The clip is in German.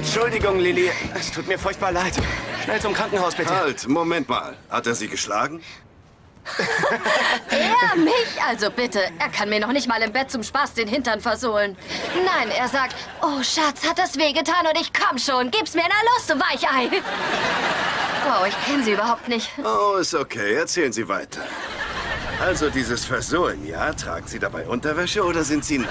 Entschuldigung, Lilly. Es tut mir furchtbar leid. Schnell zum Krankenhaus, bitte. Halt, Moment mal. Hat er Sie geschlagen? Er mich? Also bitte, er kann mir noch nicht mal im Bett zum Spaß den Hintern versohlen. Nein, er sagt, oh Schatz, hat das wehgetan und ich komm schon, gib's mir, na los, du Weichei. Wow, ich kenne sie überhaupt nicht. Oh, ist okay. Erzählen Sie weiter. Also dieses Versohlen, ja? Tragen Sie dabei Unterwäsche oder sind Sie nackt?